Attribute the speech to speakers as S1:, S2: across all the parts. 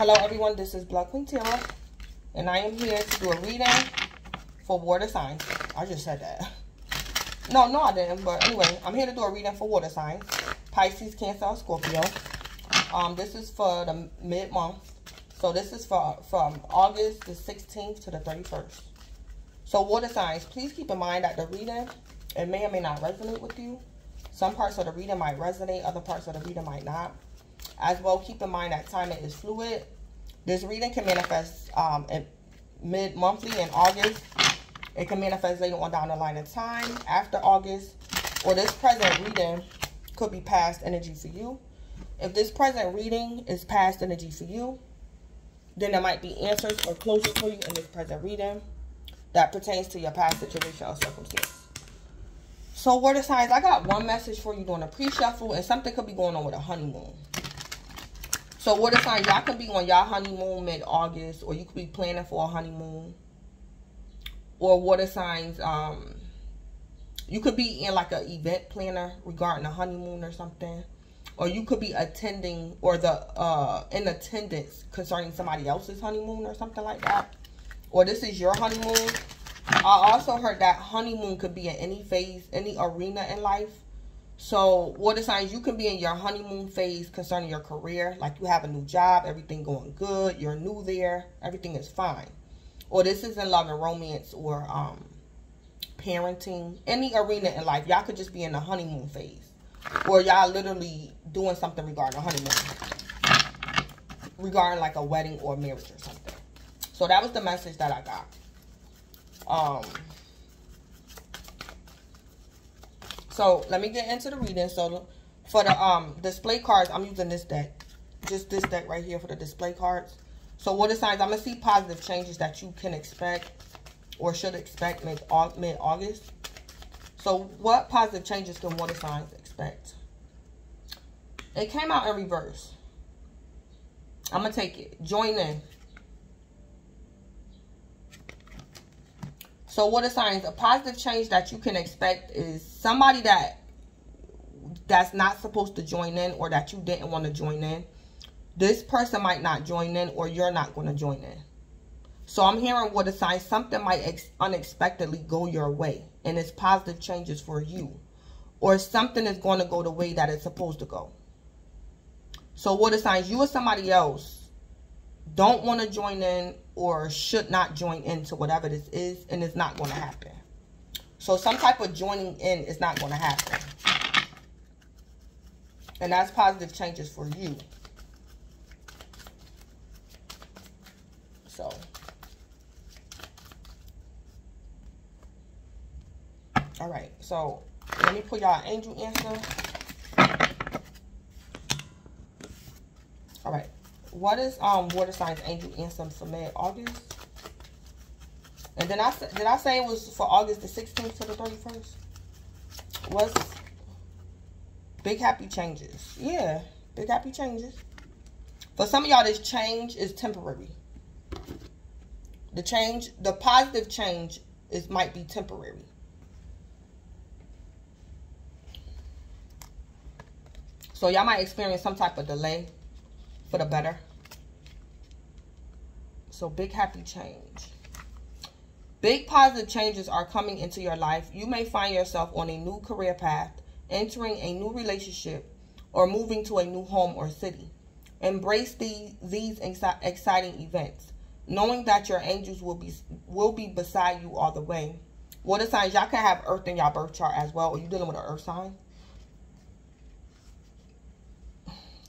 S1: Hello everyone, this is Blood Queen Tarot, and I am here to do a reading for water signs. I just said that. No, no I didn't, but anyway, I'm here to do a reading for water signs. Pisces, Cancer, Scorpio. Um, this is for the mid-month. So this is for from August the 16th to the 31st. So water signs, please keep in mind that the reading, it may or may not resonate with you. Some parts of the reading might resonate, other parts of the reading might not. As well, keep in mind that timing is fluid. This reading can manifest um, mid-monthly in August. It can manifest later on down the line in time, after August. Or this present reading could be past energy for you. If this present reading is past energy for you, then there might be answers or closure for you in this present reading that pertains to your past situation or circumstance. So, water signs, I got one message for you during a pre-shuffle, and something could be going on with a honeymoon. So, water signs, y'all can be on y'all honeymoon mid-August, or you could be planning for a honeymoon. Or water signs, um, you could be in like an event planner regarding a honeymoon or something. Or you could be attending, or the uh, in attendance concerning somebody else's honeymoon or something like that. Or this is your honeymoon I also heard that honeymoon could be in any phase, any arena in life. So, water signs, you can be in your honeymoon phase concerning your career. Like you have a new job, everything going good, you're new there, everything is fine. Or this is in love and romance or um, parenting, any arena in life. Y'all could just be in the honeymoon phase. Or y'all literally doing something regarding a honeymoon. Regarding like a wedding or marriage or something. So that was the message that I got. Um, so let me get into the reading. So for the um display cards, I'm using this deck. Just this deck right here for the display cards. So water signs, I'm going to see positive changes that you can expect or should expect mid-August. So what positive changes can water signs expect? It came out in reverse. I'm going to take it. Join in. So what water signs, a positive change that you can expect is somebody that that's not supposed to join in or that you didn't want to join in. This person might not join in or you're not going to join in. So I'm hearing water signs, something might unexpectedly go your way and it's positive changes for you. Or something is going to go the way that it's supposed to go. So what water signs, you or somebody else don't want to join in or should not join into whatever this is and it's not going to happen. So some type of joining in is not going to happen. And that's positive changes for you. So. All right. So let me put y'all angel answer. All right. What is um water signs angel answer for May August? And then I did I say it was for August the 16th to the 31st? Was big happy changes. Yeah, big happy changes. For some of y'all, this change is temporary. The change, the positive change is might be temporary. So y'all might experience some type of delay for the better. So big happy change. Big positive changes are coming into your life. You may find yourself on a new career path, entering a new relationship, or moving to a new home or city. Embrace the, these exciting events, knowing that your angels will be will be beside you all the way. Water signs, y'all can have earth in your birth chart as well. Are you dealing with an earth sign?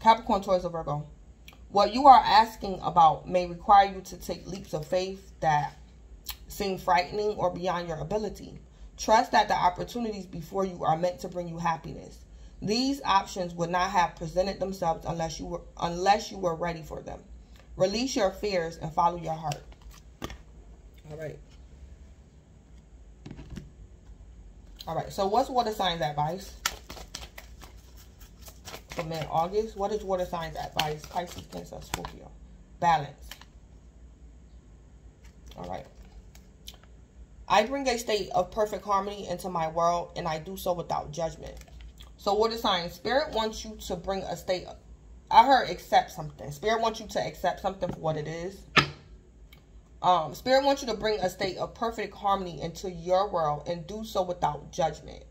S1: Capricorn, Taurus, or Virgo. What you are asking about may require you to take leaps of faith that seem frightening or beyond your ability. Trust that the opportunities before you are meant to bring you happiness. These options would not have presented themselves unless you were unless you were ready for them. Release your fears and follow your heart. All right. All right. So what's water signs advice? For mid-August. What is water signs advice? Pisces, Cancer, Scorpio. Balance. All right. I bring a state of perfect harmony into my world, and I do so without judgment. So water signs, Spirit wants you to bring a state Of, I heard accept something. Spirit wants you to accept something for what it is. Um, Spirit wants you to bring a state of perfect harmony into your world and do so without judgment.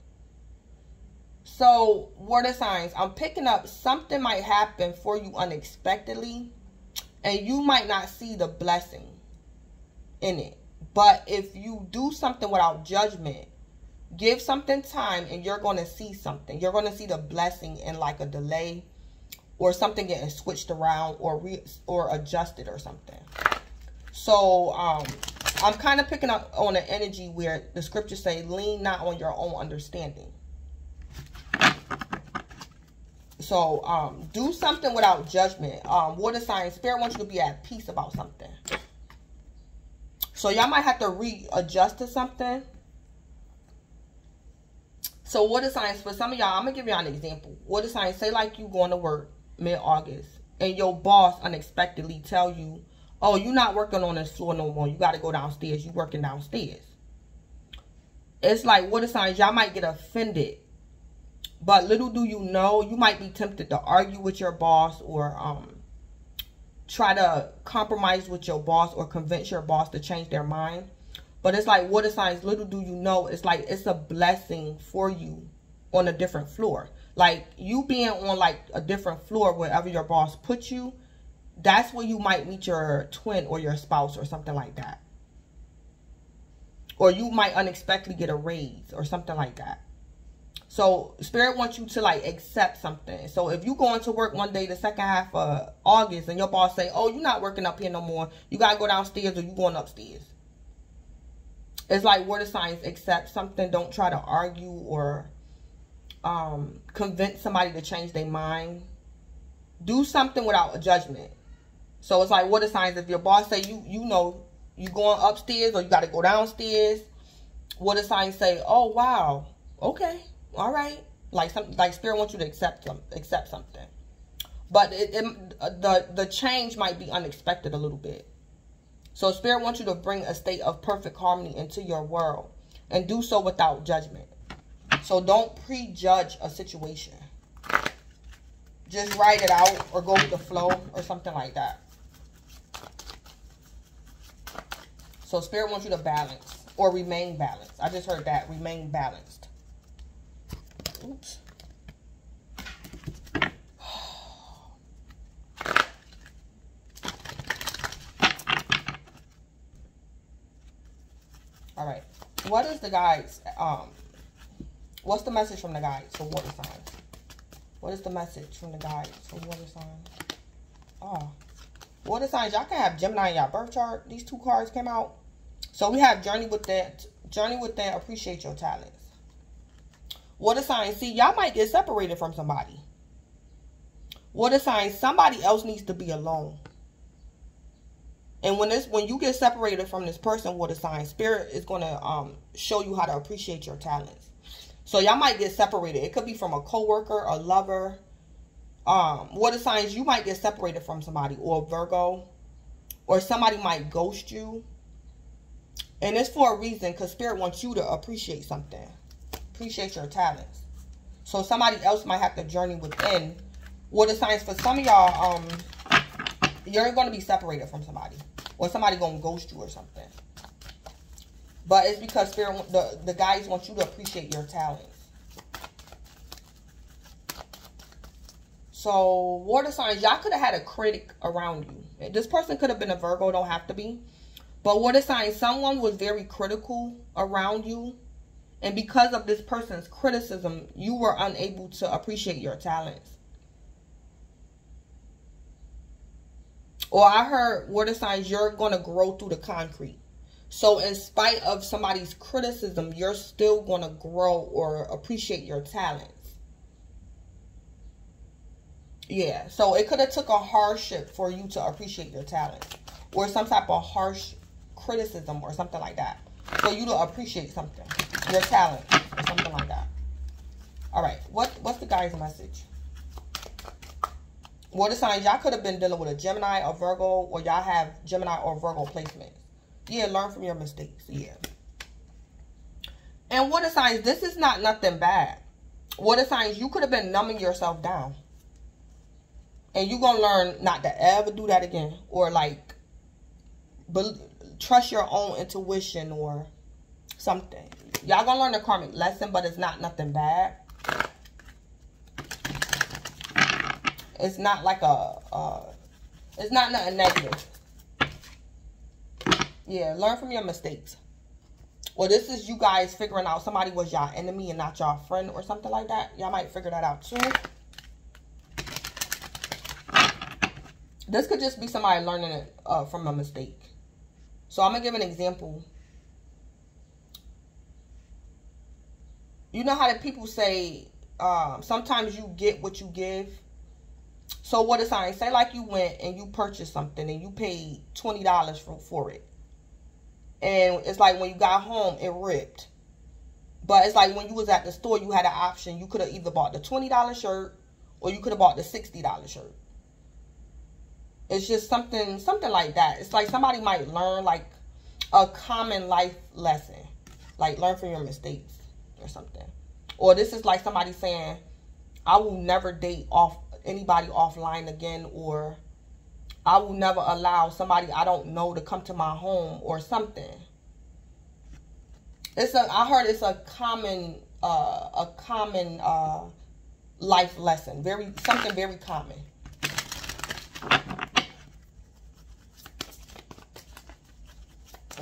S1: So, water signs, I'm picking up something might happen for you unexpectedly, and you might not see the blessing in it. But if you do something without judgment, give something time and you're going to see something. You're going to see the blessing in like a delay or something getting switched around or re or adjusted or something. So um, I'm kind of picking up on an energy where the scriptures say, lean not on your own understanding. So um, do something without judgment. Um, water sign, spirit wants you to be at peace about something. So y'all might have to readjust to something. So water signs, for some of y'all, I'm going to give y'all an example. Water signs, say like you going to work mid-August and your boss unexpectedly tell you, oh, you're not working on this floor no more. You got to go downstairs. You working downstairs. It's like water signs, y'all might get offended. But little do you know, you might be tempted to argue with your boss or um, try to compromise with your boss or convince your boss to change their mind. But it's like water signs, little do you know, it's like it's a blessing for you on a different floor. Like you being on like a different floor wherever your boss puts you, that's where you might meet your twin or your spouse or something like that. Or you might unexpectedly get a raise or something like that. So spirit wants you to like accept something. So if you go into work one day, the second half of August, and your boss say, "Oh, you're not working up here no more. You gotta go downstairs, or you going upstairs." It's like water signs accept something. Don't try to argue or um, convince somebody to change their mind. Do something without a judgment. So it's like water signs. If your boss say you you know you going upstairs or you got to go downstairs, water signs say, "Oh wow, okay." All right like some like spirit wants you to accept some accept something. But it, it, the the change might be unexpected a little bit. So spirit wants you to bring a state of perfect harmony into your world and do so without judgment. So don't prejudge a situation. Just write it out or go with the flow or something like that. So spirit wants you to balance or remain balanced. I just heard that remain balanced Oops. All right. What is the guides? Um, what's the message from the guides for water signs? What is the message from the guides for water signs? Oh, water signs. Y'all can have Gemini in your birth chart. These two cards came out. So we have journey with that. Journey with that. Appreciate your talents. Water sign. see, y'all might get separated from somebody. Water sign. somebody else needs to be alone. And when this, when you get separated from this person, water sign, spirit is going to um, show you how to appreciate your talents. So y'all might get separated. It could be from a coworker, a lover. Um, water signs, you might get separated from somebody or Virgo. Or somebody might ghost you. And it's for a reason because spirit wants you to appreciate something appreciate your talents. So somebody else might have to journey within. What Water signs for some of y'all, um, you're going to be separated from somebody. Or somebody going to ghost you or something. But it's because spirit, the, the guys want you to appreciate your talents. So, water signs, y'all could have had a critic around you. This person could have been a Virgo, don't have to be. But water signs, someone was very critical around you and because of this person's criticism, you were unable to appreciate your talents. Or I heard water signs, you're going to grow through the concrete. So in spite of somebody's criticism, you're still going to grow or appreciate your talents. Yeah, so it could have took a hardship for you to appreciate your talents. Or some type of harsh criticism or something like that. For you to appreciate something your talent or something like that. All right, what what's the guy's message? Water signs, y'all could have been dealing with a Gemini or Virgo, or y'all have Gemini or Virgo placements. Yeah, learn from your mistakes. Yeah. And water signs, this is not nothing bad. Water signs, you could have been numbing yourself down. And you're going to learn not to ever do that again. Or like, trust your own intuition or something. Y'all to learn the karmic lesson, but it's not nothing bad. It's not like a, uh, it's not nothing negative. Yeah, learn from your mistakes. Well, this is you guys figuring out somebody was y'all enemy and not y'all friend or something like that. Y'all might figure that out too. This could just be somebody learning it uh, from a mistake. So I'm going to give an example. You know how the people say, um, sometimes you get what you give. So what is I say like you went and you purchased something and you paid $20 for, for it. And it's like when you got home, it ripped. But it's like when you was at the store, you had an option. You could have either bought the $20 shirt or you could have bought the $60 shirt. It's just something something like that. It's like somebody might learn like a common life lesson. Like learn from your mistakes or something. Or this is like somebody saying, I will never date off anybody offline again or I will never allow somebody I don't know to come to my home or something. It's a I heard it's a common uh a common uh life lesson. Very something very common.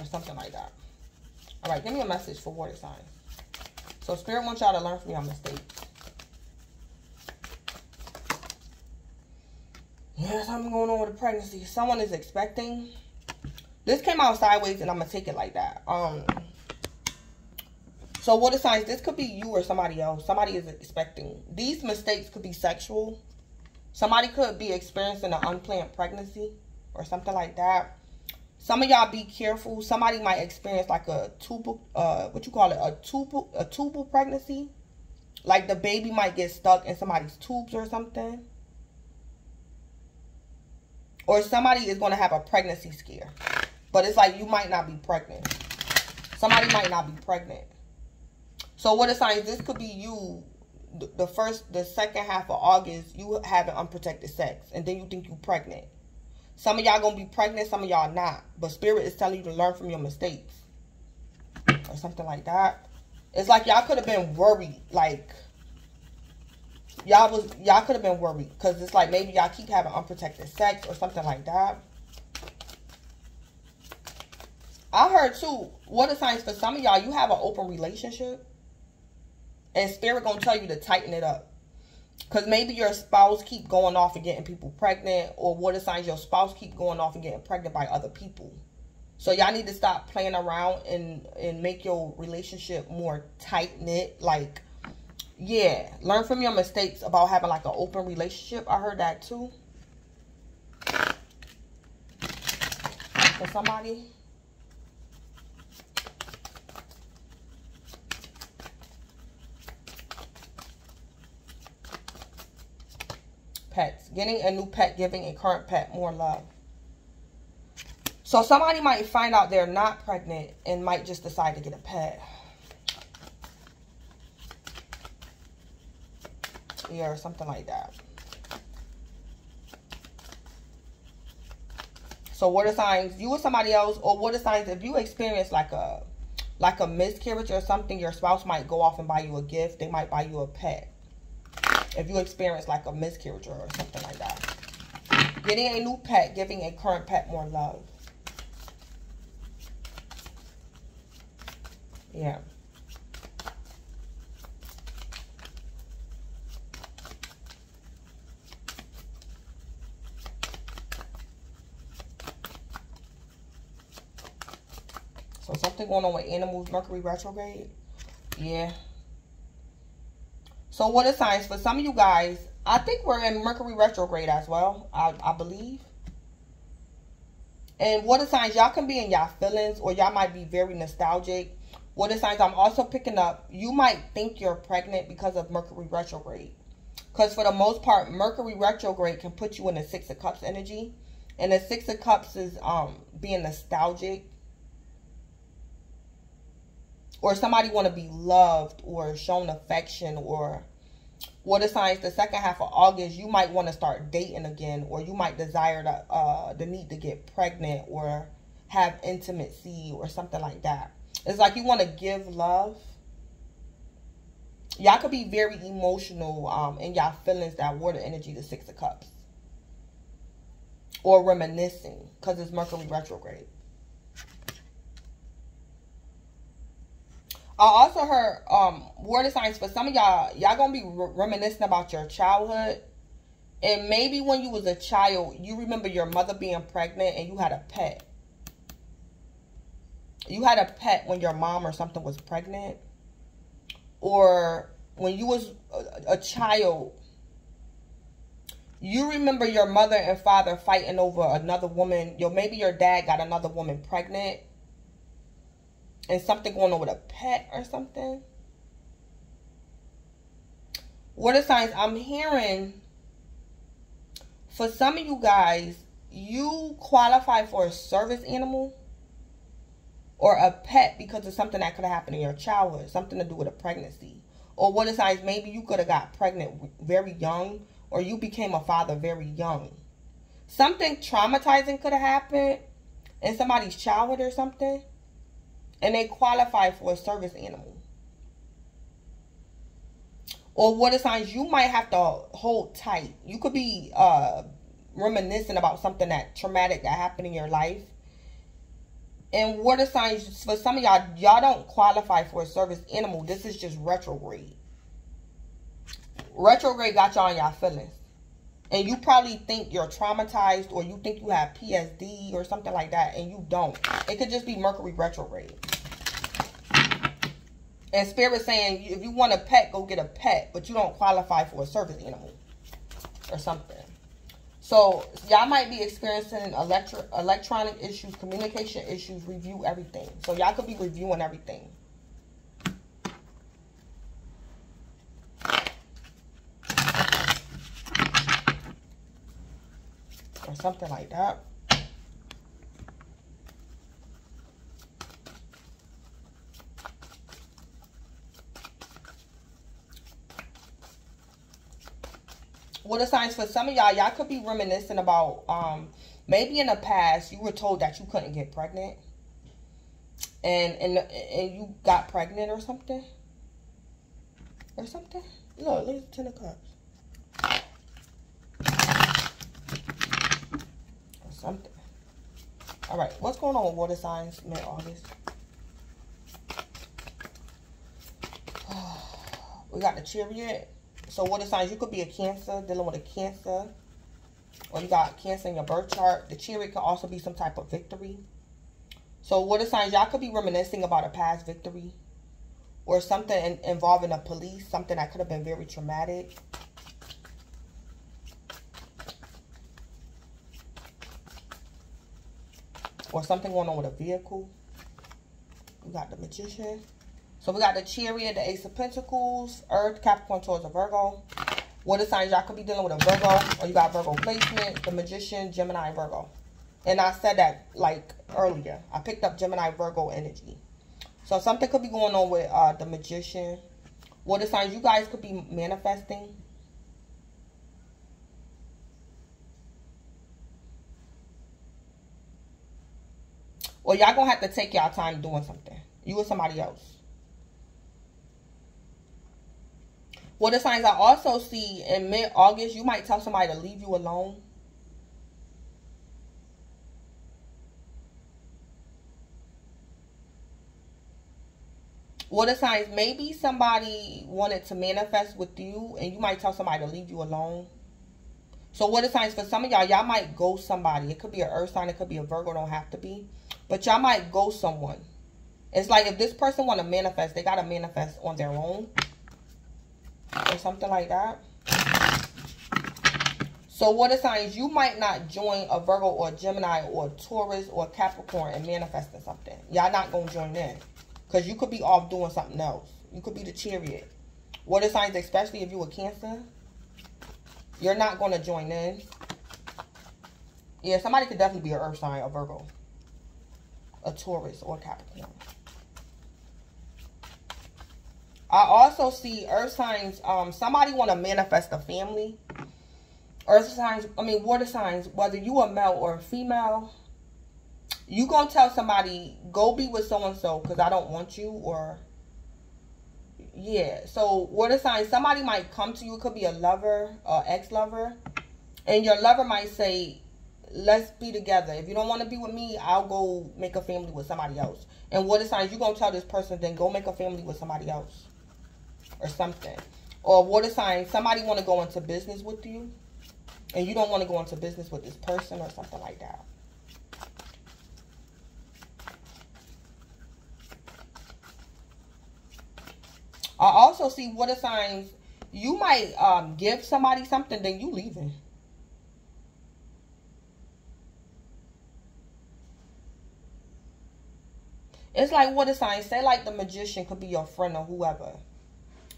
S1: Something like that. All right, give me a message for water signs. So spirit wants y'all to learn from your mistakes. Yeah, something going on with the pregnancy. Someone is expecting. This came out sideways and I'm to take it like that. Um. So what are signs? This could be you or somebody else. Somebody is expecting. These mistakes could be sexual. Somebody could be experiencing an unplanned pregnancy or something like that. Some of y'all be careful. Somebody might experience like a tubal, uh, what you call it, a tubal, a tubal pregnancy. Like the baby might get stuck in somebody's tubes or something. Or somebody is going to have a pregnancy scare. But it's like you might not be pregnant. Somebody might not be pregnant. So what are signs? This could be you the first, the second half of August, you having unprotected sex. And then you think you're pregnant. Some of y'all going to be pregnant. Some of y'all not. But Spirit is telling you to learn from your mistakes. Or something like that. It's like y'all could have been worried. Like y'all was y'all could have been worried because it's like maybe y'all keep having unprotected sex or something like that. I heard too. What are signs for some of y'all? You have an open relationship, and spirit gonna tell you to tighten it up. Cause maybe your spouse keep going off and getting people pregnant, or what are signs your spouse keep going off and getting pregnant by other people. So y'all need to stop playing around and and make your relationship more tight knit. Like yeah, learn from your mistakes about having like an open relationship. I heard that too. For somebody. Pets. Getting a new pet, giving a current pet more love. So somebody might find out they're not pregnant and might just decide to get a pet. Yeah, or something like that. So what are signs? You or somebody else, or what are signs if you experience like a like a miscarriage or something, your spouse might go off and buy you a gift. They might buy you a pet. If you experience like a miscarriage or something like that. Getting a new pet, giving a current pet more love. Yeah. So something going on with animals, Mercury retrograde. Yeah. So what are signs for some of you guys? I think we're in Mercury retrograde as well. I, I believe. And what are signs? Y'all can be in y'all feelings or y'all might be very nostalgic. What are signs I'm also picking up? You might think you're pregnant because of Mercury retrograde. Because for the most part, Mercury retrograde can put you in the Six of Cups energy. And the Six of Cups is um being nostalgic or somebody want to be loved or shown affection or Water signs, the second half of August, you might want to start dating again, or you might desire the, uh, the need to get pregnant or have intimacy or something like that. It's like you want to give love. Y'all could be very emotional um, in y'all feelings that water energy, the Six of Cups. Or reminiscing because it's Mercury retrograde. I also heard um, of signs for some of y'all. Y'all gonna be re reminiscing about your childhood, and maybe when you was a child, you remember your mother being pregnant and you had a pet. You had a pet when your mom or something was pregnant, or when you was a, a child. You remember your mother and father fighting over another woman. Your maybe your dad got another woman pregnant and something going on with a pet or something. Water signs, I'm hearing for some of you guys, you qualify for a service animal or a pet because of something that could have happened in your childhood, something to do with a pregnancy. Or water signs, maybe you could have got pregnant very young or you became a father very young. Something traumatizing could have happened in somebody's childhood or something and they qualify for a service animal. Or what water signs you might have to hold tight. You could be uh, reminiscing about something that traumatic that happened in your life. And what water signs, for some of y'all, y'all don't qualify for a service animal. This is just retrograde. Retrograde got y'all in y'all feelings. And you probably think you're traumatized or you think you have PSD or something like that. And you don't. It could just be Mercury retrograde. And Spirit saying, if you want a pet, go get a pet. But you don't qualify for a service animal or something. So, y'all might be experiencing electro electronic issues, communication issues, review everything. So, y'all could be reviewing everything. Or something like that. Water signs for some of y'all, y'all could be reminiscing about um, maybe in the past you were told that you couldn't get pregnant. And and and you got pregnant or something. Or something. Look, look at the ten of cups. Or something. All right, what's going on with water signs mid-August? we got the chariot. So water signs, you could be a cancer, dealing with a cancer. Or you got cancer in your birth chart. The chariot could also be some type of victory. So water signs, y'all could be reminiscing about a past victory. Or something in, involving a police. Something that could have been very traumatic. Or something going on with a vehicle. We got the magician. So we got the Chariot, the Ace of Pentacles, Earth, Capricorn, Taurus, a Virgo. Water signs, y'all could be dealing with a Virgo, or you got Virgo placement, the Magician, Gemini, Virgo. And I said that, like, earlier. I picked up Gemini, Virgo energy. So something could be going on with uh, the Magician. Water signs, you guys could be manifesting. Or y'all gonna have to take y'all time doing something. You or somebody else. What the signs I also see in mid-August, you might tell somebody to leave you alone. Water signs, maybe somebody wanted to manifest with you and you might tell somebody to leave you alone. So water signs, for some of y'all, y'all might go somebody. It could be an earth sign, it could be a Virgo, don't have to be. But y'all might go someone. It's like if this person want to manifest, they got to manifest on their own or something like that. So water signs, you might not join a Virgo or a Gemini or a Taurus or a Capricorn and manifesting something. Y'all not going to join in. Because you could be off doing something else. You could be the chariot. Water signs, especially if you a Cancer, you're not going to join in. Yeah, somebody could definitely be an Earth sign, a Virgo, a Taurus, or Capricorn. I also see earth signs. Um, somebody want to manifest a family. Earth signs, I mean water signs, whether you a male or a female, you gonna tell somebody, go be with so-and-so because I don't want you or yeah. So water signs, somebody might come to you. It could be a lover or ex-lover. And your lover might say, let's be together. If you don't want to be with me, I'll go make a family with somebody else. And water signs, you to tell this person, then go make a family with somebody else. Or something. Or water signs, somebody want to go into business with you. And you don't want to go into business with this person or something like that. I also see water signs, you might um, give somebody something, then you leaving. It's like what a sign. Say like the magician could be your friend or whoever.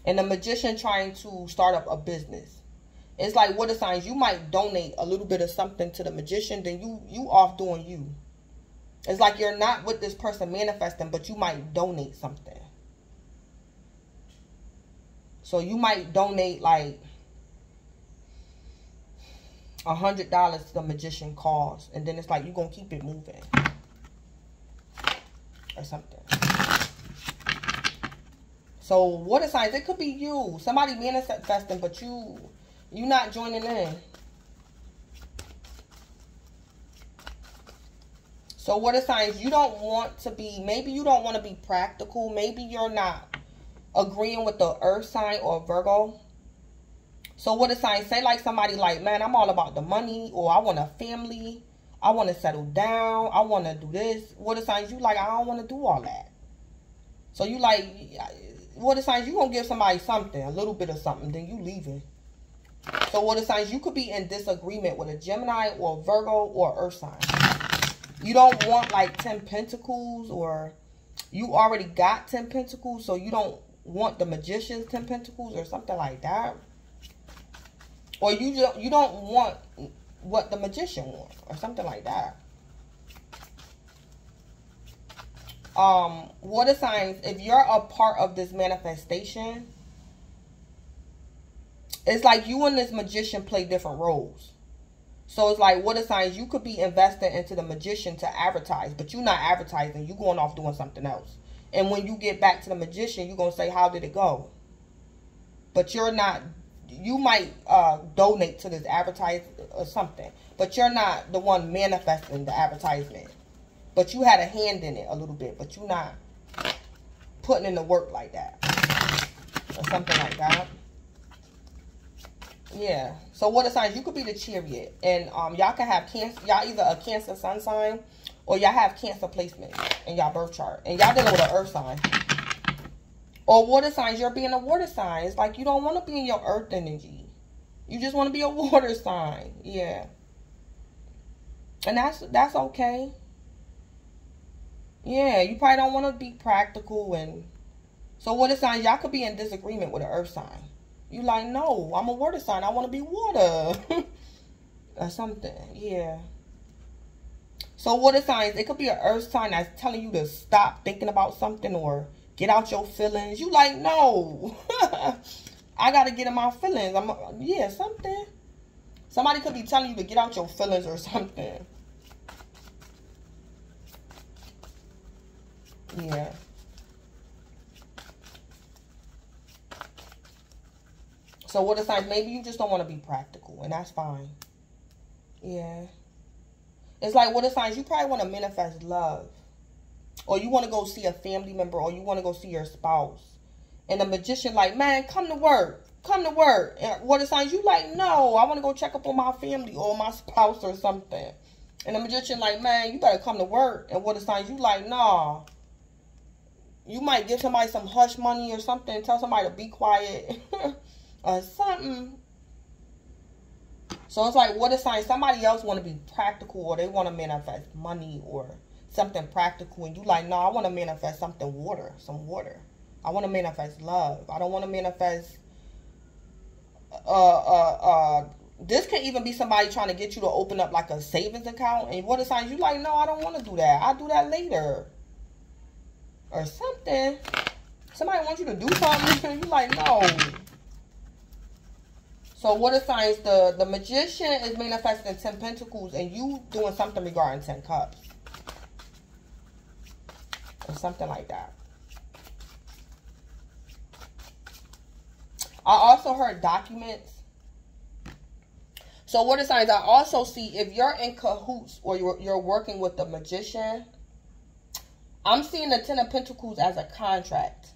S1: And the magician trying to start up a business. It's like what a signs. You might donate a little bit of something to the magician, then you you off doing you. It's like you're not with this person manifesting, but you might donate something. So you might donate like a hundred dollars to the magician cause, and then it's like you're gonna keep it moving or something. So water signs, it could be you. Somebody manifesting, but you you not joining in. So water signs, you don't want to be, maybe you don't want to be practical. Maybe you're not agreeing with the earth sign or Virgo. So what a sign say like somebody like, man, I'm all about the money or I want a family. I want to settle down. I want to do this. What are signs you like? I don't want to do all that. So you like, what are signs you gonna give somebody something, a little bit of something, then you leaving. So what are signs you could be in disagreement with a Gemini or Virgo or Earth sign. You don't want like 10 pentacles or you already got 10 pentacles, so you don't want the magician's 10 pentacles or something like that. Or you don't you don't want what the magician wants or something like that. Um, water signs, if you're a part of this manifestation, it's like you and this magician play different roles. So it's like water signs, you could be investing into the magician to advertise, but you're not advertising, you're going off doing something else. And when you get back to the magician, you're going to say, how did it go? But you're not you might uh, donate to this advertise or something, but you're not the one manifesting the advertisement. But you had a hand in it a little bit, but you're not putting in the work like that or something like that. Yeah. So what are signs? You could be the chariot, and um, y'all can have cancer. Y'all either a Cancer sun sign, or y'all have Cancer placement in y'all birth chart, and y'all dealing with an Earth sign. Or water signs, you're being a water sign. It's like you don't want to be in your earth energy. You just want to be a water sign. Yeah. And that's that's okay. Yeah, you probably don't want to be practical and so water signs, y'all could be in disagreement with an earth sign. You like, no, I'm a water sign. I want to be water. or something. Yeah. So water signs, it could be an earth sign that's telling you to stop thinking about something or Get out your feelings. You like, no. I got to get in my feelings. I'm, yeah, something. Somebody could be telling you to get out your feelings or something. Yeah. So what it's like, maybe you just don't want to be practical, and that's fine. Yeah. It's like what it signs, you probably want to manifest love or you want to go see a family member or you want to go see your spouse. And the magician like man come to work come to work. And what it signs? You like no i want to go check up on my family or my spouse or something. And the magician like man you better come to work. And what it signs? You like nah. You might give somebody some hush money or something tell somebody to be quiet or something. So it's like what a sign somebody else want to be practical or they want to manifest money or something practical and you like, no, I want to manifest something water, some water. I want to manifest love. I don't want to manifest uh uh uh this can even be somebody trying to get you to open up like a savings account and what signs you like, no, I don't want to do that. I'll do that later. Or something. Somebody wants you to do something, and you're like, no. So what are signs? The, the magician is manifesting 10 pentacles and you doing something regarding 10 cups. Or something like that. I also heard documents. So what are signs? I also see if you're in cahoots or you're, you're working with the magician. I'm seeing the Ten of Pentacles as a contract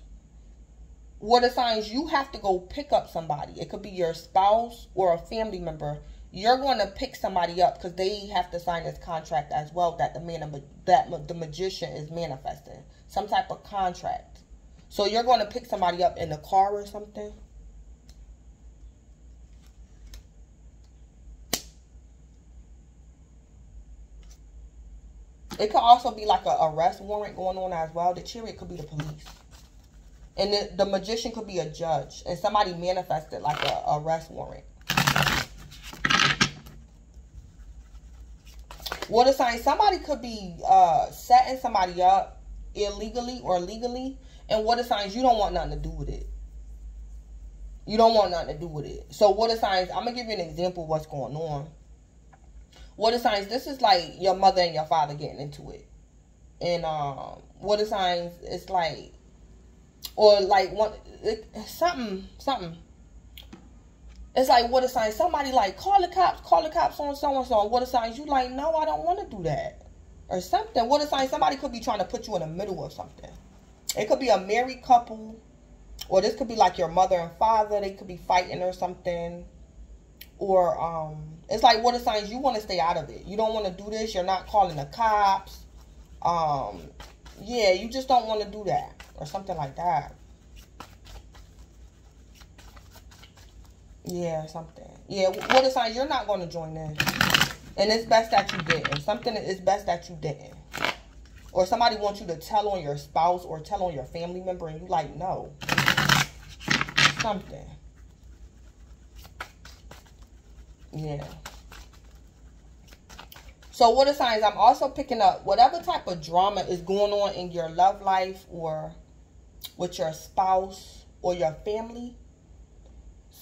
S1: what are signs you have to go pick up somebody. It could be your spouse or a family member. You're going to pick somebody up because they have to sign this contract as well that the man that the magician is manifesting some type of contract. So you're going to pick somebody up in the car or something. It could also be like a arrest warrant going on as well. The chariot could be the police. And the, the magician could be a judge. And somebody manifested like a, arrest warrant. Water sign. Somebody could be uh, setting somebody up illegally or legally. And what a signs, you don't want nothing to do with it. You don't want nothing to do with it. So what a signs, I'm going to give you an example what's going on. What a signs, this is like your mother and your father getting into it. And um, a signs, it's like or like one it, something something it's like what a sign somebody like call the cops call the cops on so and so what a sign you like no i don't want to do that. Or something. What a sign somebody could be trying to put you in the middle of something. It could be a married couple or this could be like your mother and father. They could be fighting or something. Or um it's like what a signs. You want to stay out of it. You don't want to do this. You're not calling the cops. Um yeah you just don't want to do that or something like that. Yeah, something. Yeah, what is sign you're not going to join in. And it's best that you didn't. Something is best that you didn't. Or somebody wants you to tell on your spouse or tell on your family member and you like, no. Something. Yeah. So what are signs? I'm also picking up whatever type of drama is going on in your love life or with your spouse or your family.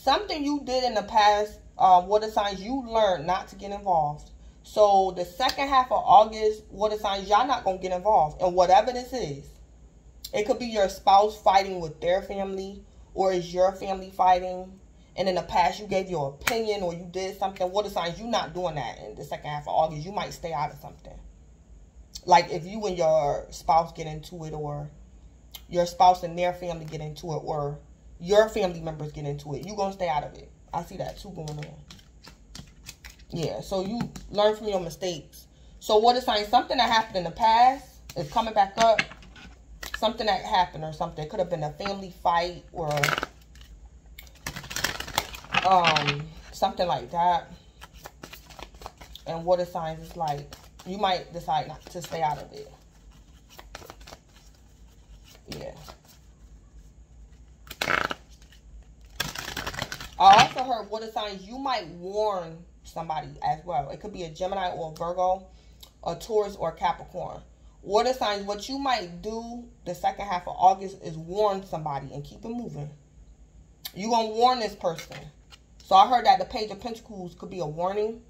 S1: Something you did in the past, um, what are signs you learned not to get involved. So the second half of August, what are signs y'all not going to get involved. And whatever this is, it could be your spouse fighting with their family or is your family fighting. And in the past, you gave your opinion or you did something. What are signs you not doing that in the second half of August? You might stay out of something. Like if you and your spouse get into it or your spouse and their family get into it or your family members get into it. You're going to stay out of it. I see that too going on. Yeah, so you learn from your mistakes. So what is saying? Something that happened in the past is coming back up. Something that happened or something. It could have been a family fight or um something like that. And what water signs is like, you might decide not to stay out of it. Yeah. I also heard water signs you might warn somebody as well. It could be a Gemini or a Virgo, a Taurus or a Capricorn. Water signs, what you might do the second half of August is warn somebody and keep it moving. You're going to warn this person. So I heard that the Page of Pentacles could be a warning.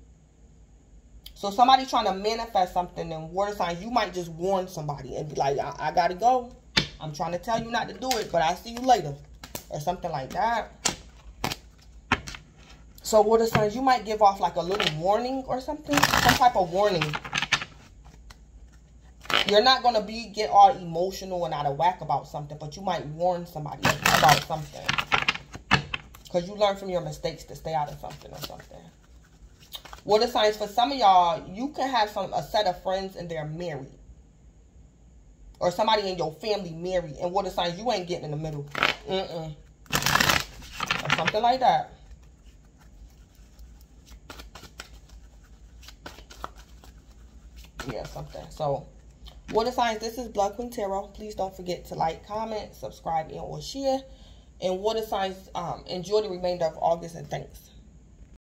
S1: So somebody trying to manifest something in water signs, you might just warn somebody and be like, I, I got to go. I'm trying to tell you not to do it, but I'll see you later. Or something like that. So water signs, you might give off like a little warning or something. Some type of warning. You're not going to be get all emotional and out of whack about something, but you might warn somebody about something. Because you learn from your mistakes to stay out of something or something. Water signs, for some of y'all, you can have some a set of friends and they're married or somebody in your family married and what a sign you ain't getting in the middle. Mm-mm. Or something like that. Yeah, something. So, water signs, this is Blood Queen Tarot. Please don't forget to like, comment, subscribe, and or share. And water signs, um, enjoy the remainder of August and thanks.